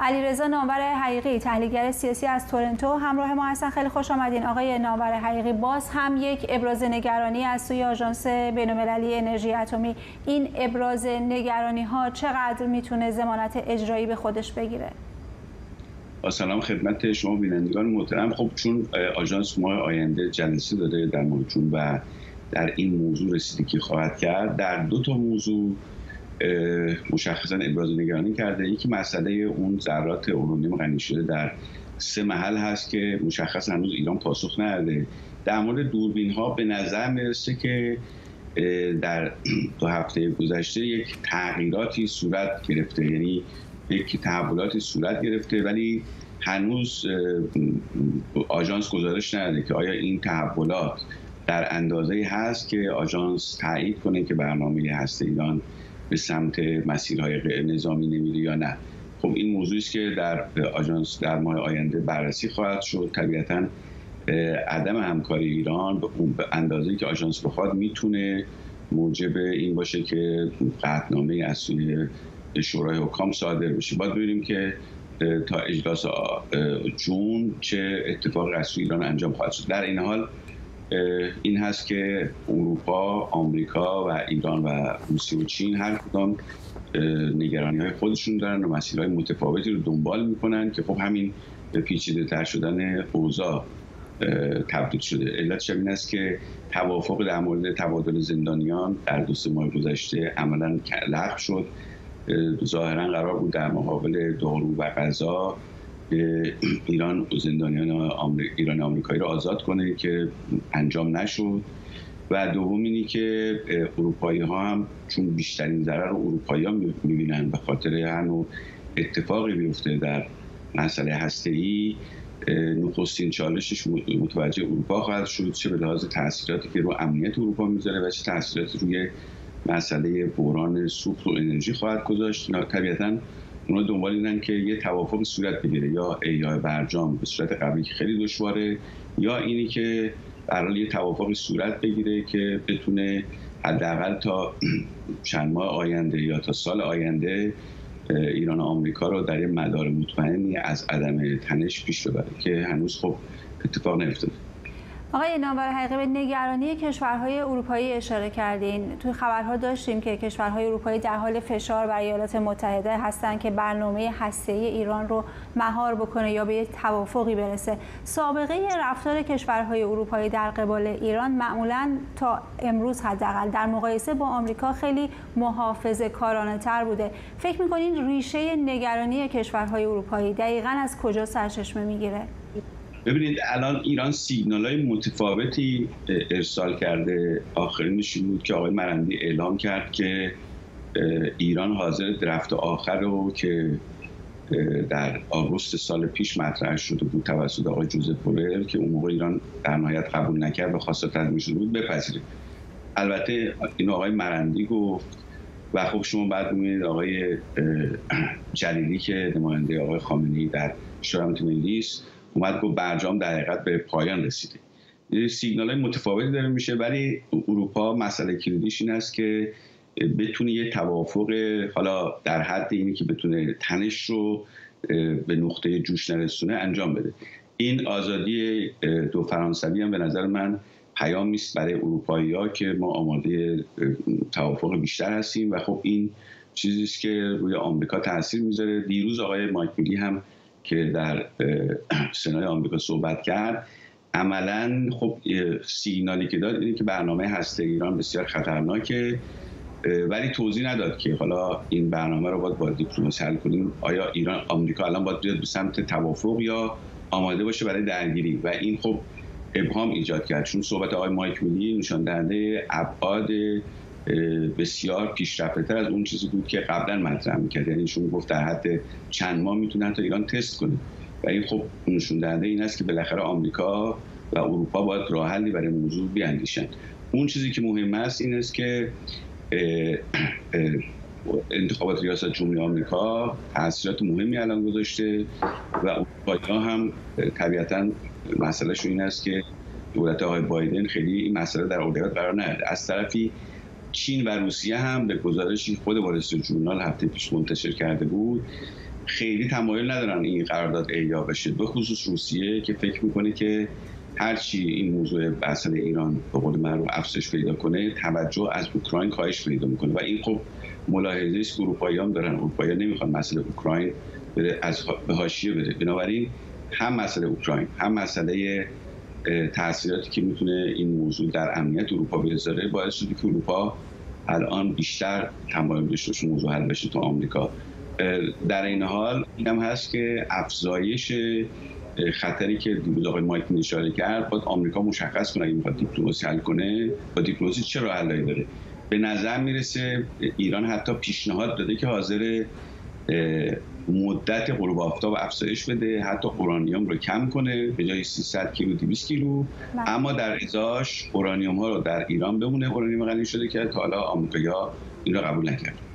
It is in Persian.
علیرضا نامور حقیقی تحلیلگر سیاسی از تورنتو. همراه ما هستن. خیلی خوش آمدین. آقای نامور حقیقی باز هم یک ابراز نگرانی از سوی آژانس بین‌المللی انرژی اتمی. این ابراز نگرانی ها چقدر می‌تونه ضمانت اجرایی به خودش بگیره؟ با سلام خدمت شما بینندگان محترم. خب چون آژانس ماه آینده جلسه داده در مورد و در این موضوع رسیدگی خواهد کرد در دو تا موضوع مشخصا ابراز نگرانی کرده. یکی مسئله اون ذرات اورانیوم غنی شده در سه محل هست که مشخص هنوز ایران پاسخ نداده در مورد دوربین ها به نظر می‌رسه که در دو هفته گذشته یک تغییراتی صورت گرفته. یعنی یک تحولاتی صورت گرفته ولی هنوز آژانس گزارش نداده که آیا این تحولات در اندازه هست که آژانس تایید کنه که برنامه هسته ایران به سمت مسیرهای نظامی نمیره یا نه. خب این موضوعی است که در آژانس در ماه آینده بررسی خواهد شد. طبیعتا عدم همکاری ایران به اندازه که آژانس بخواد می‌تونه موجب این باشه که قطعنامه از سوی شورای حکام صادر بشه. باید ببینیم که تا اجلاس جون چه اتفاقی از ایران انجام خواهد شد. در این حال این هست که اروپا، آمریکا و ایران و روسیه و چین هر کدام نگرانی های خودشون دارن و مسیرهای متفاوتی رو دنبال می‌کنن که خب همین پیچیده تر شدن اوضاع تبدیل شده. علت این است که توافق در مورد تبادل زندانیان در دو ماه گذشته عملا لغو شد. ظاهرا قرار بود در مقابل دارو و غذا ایران زندانیان ایران آمریکایی رو آزاد کنه که انجام نشد. و دوم اینی که اروپایی ها هم چون بیشترین ضرر رو اروپایی ها می‌بینن به خاطر هر اتفاقی بیفته در مسئله هسته ای نخستین چالشش متوجه اروپا خواهد شد چه به لحاظ تاثیراتی که رو امنیت اروپا می‌ذاره و چه تاثیراتی روی مسئله بحران سوخت و انرژی خواهد گذاشت. طبیعتا اونا دنبال اینن که یه توافق صورت بگیره. یا ایای برجام به صورت قبلی که خیلی دشواره یا اینی که در یه توافق صورت بگیره که بتونه حداقل تا چند ماه آینده یا تا سال آینده ایران و آمریکا رو در یه مدار مطمئنی از عدم تنش پیش ببره که هنوز خب اتفاق نیفتاده. آقای نامور حقیقی به نگرانی کشورهای اروپایی اشاره کردین. توی خبرها داشتیم که کشورهای اروپایی در حال فشار بر ایالات متحده هستند که برنامه هسته‌ای ایران رو مهار بکنه یا به یک توافقی برسه. سابقه رفتار کشورهای اروپایی در قبال ایران معمولا تا امروز حداقل در مقایسه با آمریکا خیلی محافظه کارانه تر بوده. فکر می‌کنین ریشه نگرانی کشورهای اروپایی دقیقا از کجا سرچشمه می‌گیره؟ ببینید الان ایران سیگنال های متفاوتی ارسال کرده. آخرینش این بود که آقای مرندی اعلام کرد که ایران حاضر درفت آخر رو که در آگوست سال پیش مطرح شده بود توسط آقای جوزف بورل که اون موقع ایران در نهایت قبول نکرد و خواسته تدوین شده بود بپذیره. البته این آقای مرندی گفت و خب شما بعد می‌بینید آقای جلیلی که نماینده آقای خامنه‌ای در شورای ملی است اومد گفت برجام در حقیقت به پایان رسیده. سیگنال های متفاوتی داره میشه ولی اروپا مسئله کلیدیش این است که بتونه یه توافق حالا در حد اینی که بتونه تنش رو به نقطه جوش نرسونه انجام بده. این آزادی دو فرانسوی هم به نظر من پیام است برای اروپایی ها که ما آماده توافق بیشتر هستیم. و خب این چیزی است که روی آمریکا تاثیر می‌ذاره. دیروز آقای مایک هم که در سنای آمریکا صحبت کرد. عملا خب سیگنالی که داد اینه که برنامه هسته ایران بسیار خطرناکه ولی توضیح نداد که حالا این برنامه رو باید با دیپلماسی حل کنیم. آیا ایران آمریکا الان باید بیاد به سمت توافق یا آماده باشه برای درگیری؟ و این خب ابهام ایجاد کرد. چون صحبت آقای مایک میلی نشان دهنده ابعاد بسیار پیشرفته تر از اون چیزی بود که قبلا مطرح می‌کرد. یعنی شما گفت در حد چند ماه می‌تونن تا ایران تست کنه و این خب نشون دهنده این است که بالاخره آمریکا و اروپا باید راه حلی برای موضوع بیاندیشن. اون چیزی که مهم است این است که انتخابات ریاست جمهوری آمریکا تاثیرات مهمی الان گذاشته و اروپایی هم طبیعتا مسئلهش این است که دولت آقای بایدن خیلی این مسئله در اولویت قرار نداده. از طرفی چین و روسیه هم به گزارشی خود وال جورنال هفته پیش منتشر کرده بود خیلی تمایل ندارن این قرارداد احیا بشه به خصوص روسیه که فکر می‌کنه که هرچی این موضوع مسئله ایران به قول معروف افزایش پیدا کنه توجه از اوکراین کاهش پیدا می‌کنه و این خب ملاحظه است که اروپایی هم دارن اروپایی نمی‌خوان مسئله اوکراین بره از به حاشیه بره. بنابراین هم مسئله اوکراین هم مسئله تاثیراتی که می‌تونه این موضوع در امنیت اروپا بذاره باعث شده که اروپا الان بیشتر تمایل داشته موضوع حل بشه تو آمریکا. در این حال اینم هست که افزایش خطری که دیروز آقای مایتین اشاره کرد باید آمریکا مشخص کنه اگه می‌خواد دیپلماسی حل کنه با دیپلماسی چه راه حلی داره. به نظر می‌رسه ایران حتی پیشنهاد داده که حاضر مدت غروب آفتاب افزایش بده حتی اورانیوم رو کم کنه به جای 300 کیلو 200 کیلو بله. اما در ازاش اورانیوم ها رو در ایران بمونه اورانیوم غنی شده که تا حالا آمریکا این رو قبول نکرد